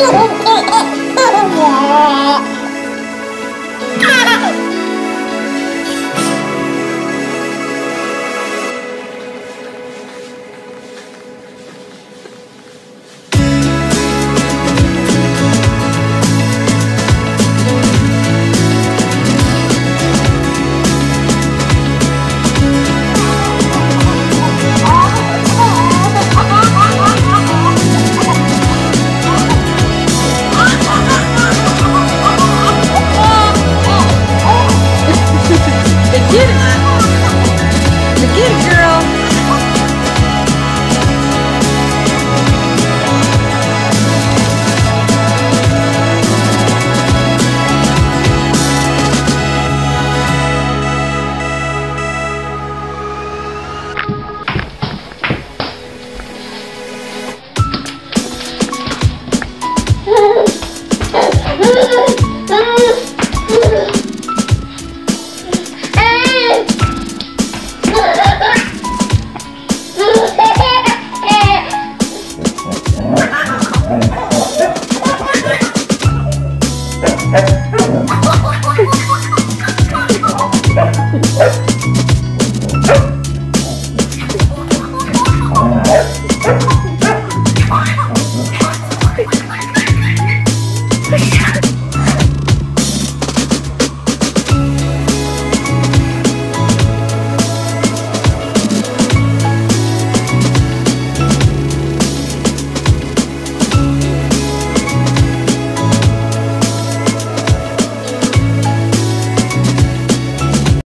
Oh,